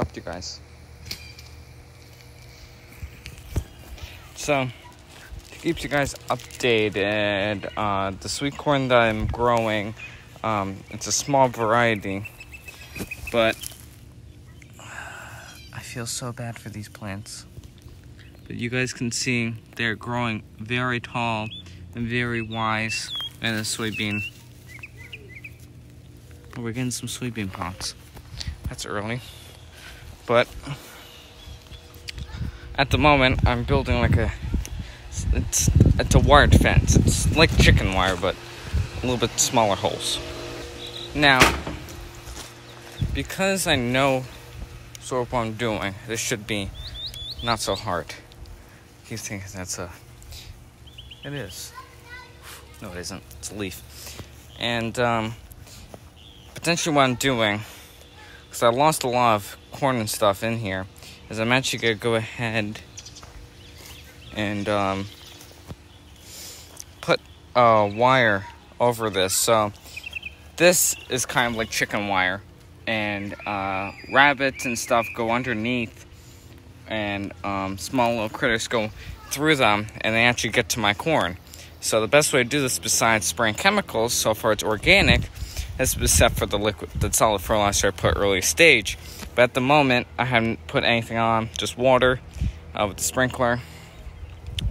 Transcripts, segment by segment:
interrupt you guys. So, to keep you guys updated, uh, the sweet corn that I'm growing, um, it's a small variety, but I feel so bad for these plants. But you guys can see they're growing very tall and very wise in the soybean. We're getting some soybean pods. That's early. But at the moment, I'm building like a it's it's a wired fence. It's like chicken wire, but a little bit smaller holes. Now, because I know sort of what I'm doing, this should be not so hard keep thinking that's a. It is. No, it isn't. It's a leaf. And um, potentially, what I'm doing, because I lost a lot of corn and stuff in here, is I'm actually gonna go ahead and um, put a wire over this. So this is kind of like chicken wire, and uh, rabbits and stuff go underneath and um, small little critters go through them and they actually get to my corn. So the best way to do this besides spraying chemicals, so far it's organic, except for the liquid, the solid fertilizer I put early stage. But at the moment, I haven't put anything on, just water uh, with the sprinkler.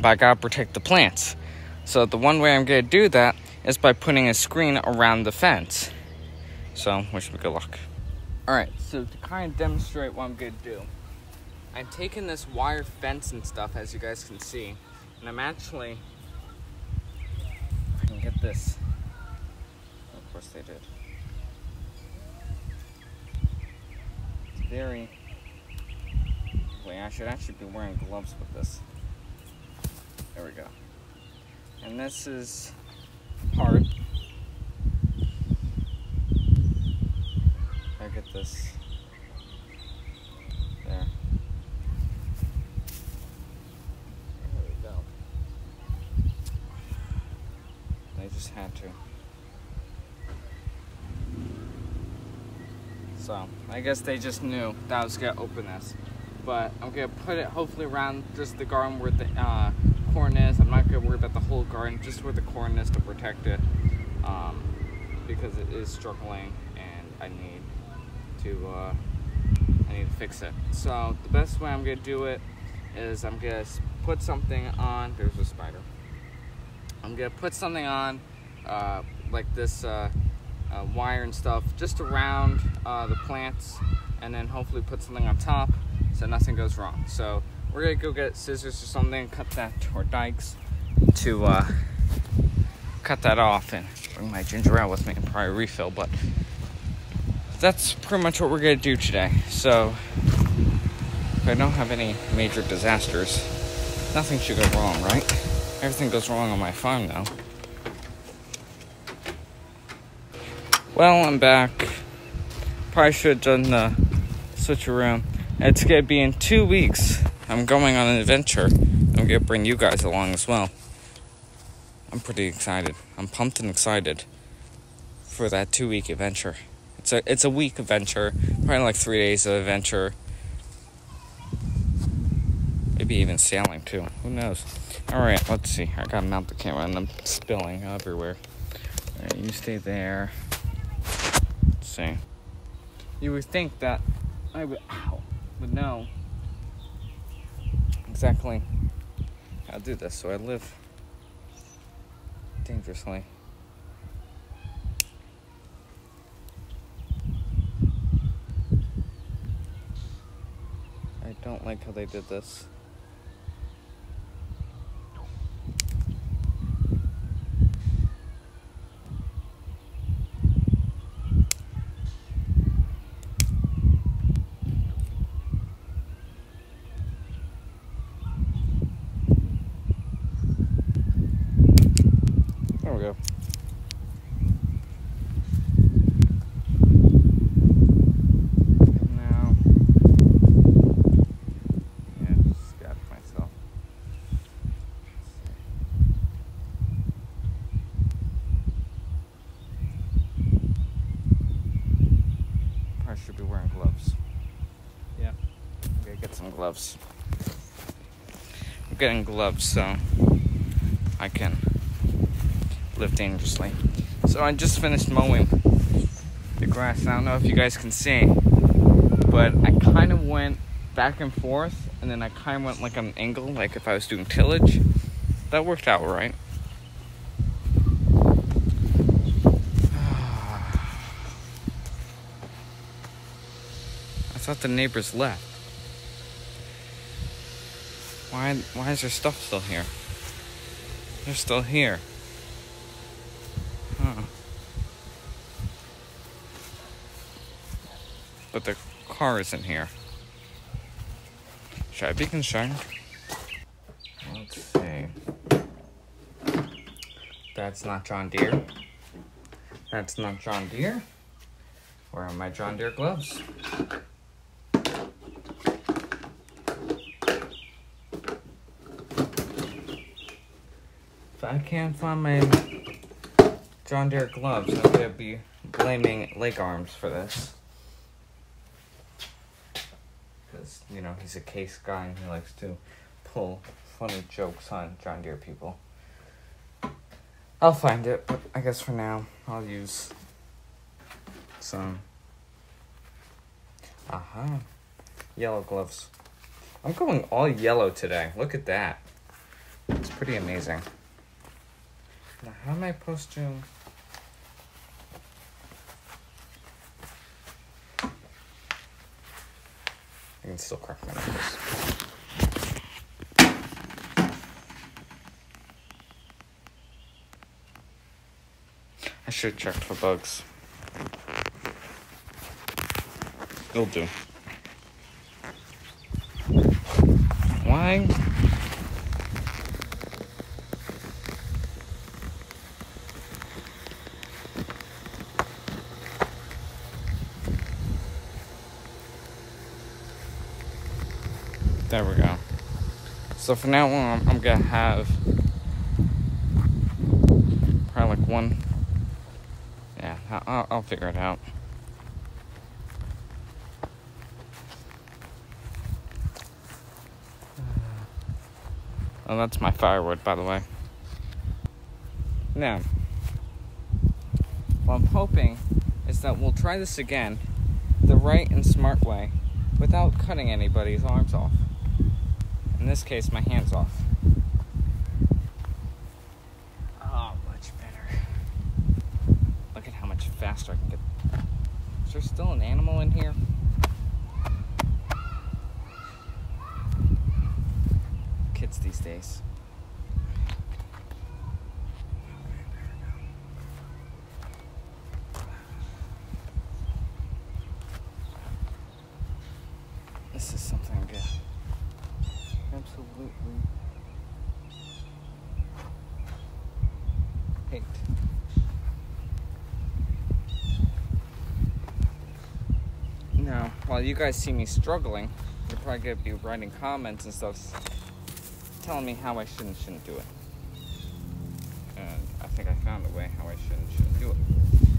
But I gotta protect the plants. So the one way I'm gonna do that is by putting a screen around the fence. So wish me good luck. All right, so to kind of demonstrate what I'm gonna do. I'm taking this wire fence and stuff, as you guys can see, and I'm actually, if I can get this, course they did. It's very, wait, I should actually be wearing gloves with this. There we go. And this is part. I get this just had to. So, I guess they just knew that I was gonna open this. But I'm gonna put it hopefully around just the garden where the uh, corn is. I'm not gonna worry about the whole garden, just where the corn is to protect it. Um, because it is struggling and I need to, uh, I need to fix it. So, the best way I'm gonna do it is I'm gonna put something on, there's a spider. I'm gonna put something on uh, like this uh, wire and stuff just around uh, the plants and then hopefully put something on top so nothing goes wrong. So we're gonna go get scissors or something, cut that, or dikes to uh, cut that off and bring my ginger ale with me and probably refill, but that's pretty much what we're gonna do today. So if I don't have any major disasters, nothing should go wrong, right? Everything goes wrong on my farm now. Well, I'm back. Probably should have done the switcheroo. It's gonna be in two weeks. I'm going on an adventure. I'm gonna bring you guys along as well. I'm pretty excited. I'm pumped and excited for that two week adventure. It's a it's a week adventure, probably like three days of adventure. Maybe even sailing too. Who knows? All right, let's see. I gotta mount the camera and I'm spilling everywhere. All right, you stay there You would think that I would, ow, would know exactly how to do this, so I live dangerously. I don't like how they did this. I'm getting gloves so I can live dangerously. So I just finished mowing the grass. I don't know if you guys can see, but I kind of went back and forth, and then I kind of went like an angle, like if I was doing tillage. That worked out right. I thought the neighbors left. Why why is their stuff still here? They're still here. Huh. But the car isn't here. Should I be concerned? Let's see. That's not John Deere. That's not John Deere. Where are my John Deere gloves? I can't find my John Deere gloves, I'm gonna be blaming Leg Arms for this. Because, you know, he's a case guy and he likes to pull funny jokes on John Deere people. I'll find it, but I guess for now, I'll use some. Aha. Yellow gloves. I'm going all yellow today. Look at that. It's pretty amazing. Now, how am I supposed to. I can still crack my knuckles. I should have checked for bugs. It'll do. Why? There we go. So for now on, I'm, I'm gonna have probably like one. Yeah, I'll, I'll figure it out. Oh, that's my firewood, by the way. Now, what I'm hoping is that we'll try this again the right and smart way without cutting anybody's arms off. In this case, my hands off. Oh, much better. Look at how much faster I can get. Is there still an animal in here? Kids these days. This is something good. Absolutely hate. Now, while you guys see me struggling, you're probably gonna be writing comments and stuff telling me how I should and shouldn't do it. And I think I found a way how I should and shouldn't do it.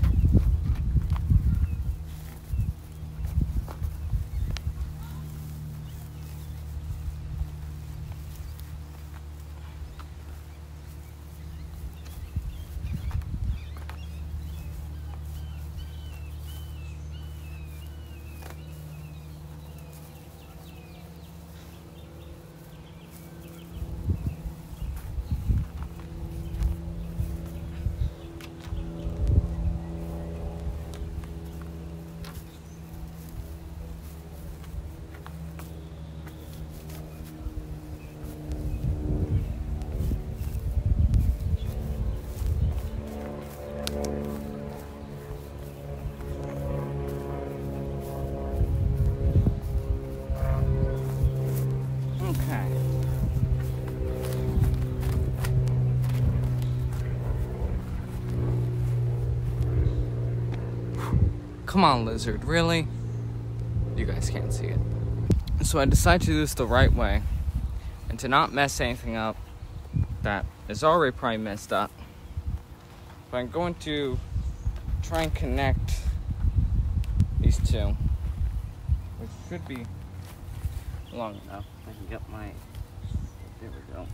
Come on, lizard, really? You guys can't see it. So I decided to do this the right way and to not mess anything up that is already probably messed up. But I'm going to try and connect these two, which should be long enough. I can get my. There we go.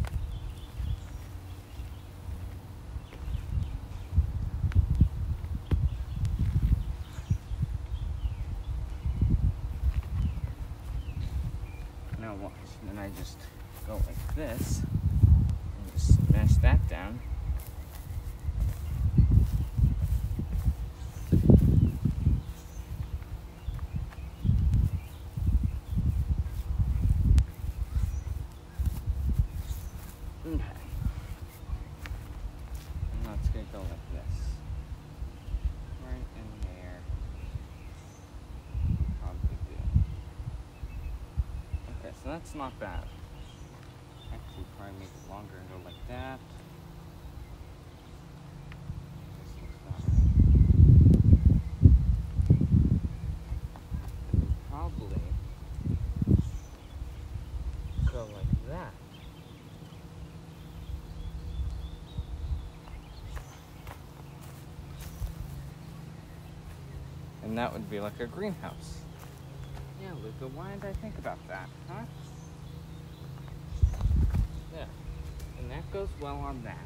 Now watch. And then I just go like this and just smash that down. Okay. And that's gonna go like this. Right in there. Probably do. Okay, so that's not bad. Actually, probably make it longer and go like that. This looks about. Probably go like that. And that would be like a greenhouse. Yeah, Luca, why did I think about that, huh? Yeah. And that goes well on that.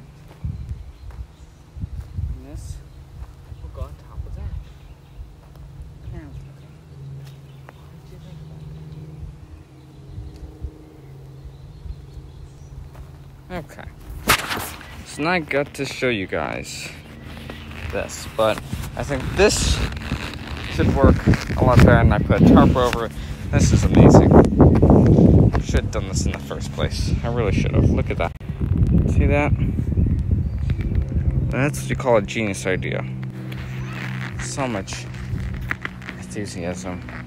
And this will go on top of that. Now? Okay. So now I got to show you guys this, but I think this should work a lot better and I put a tarp over it. This is amazing. Should have done this in the first place. I really should have. Look at that. See that? That's what you call a genius idea. So much enthusiasm.